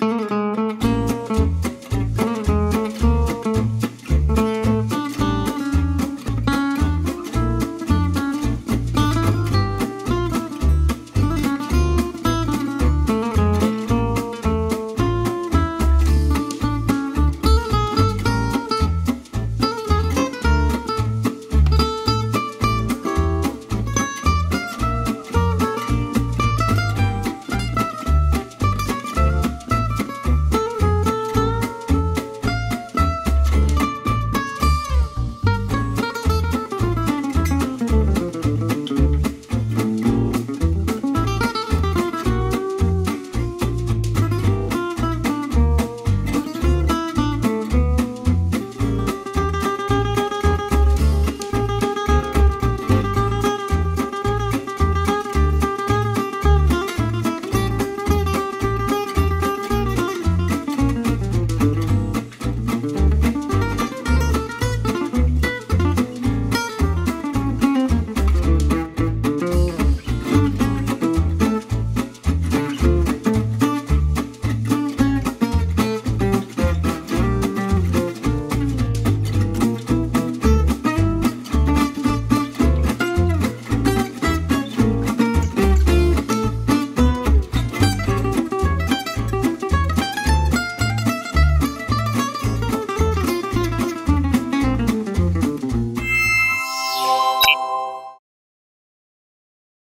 Bye.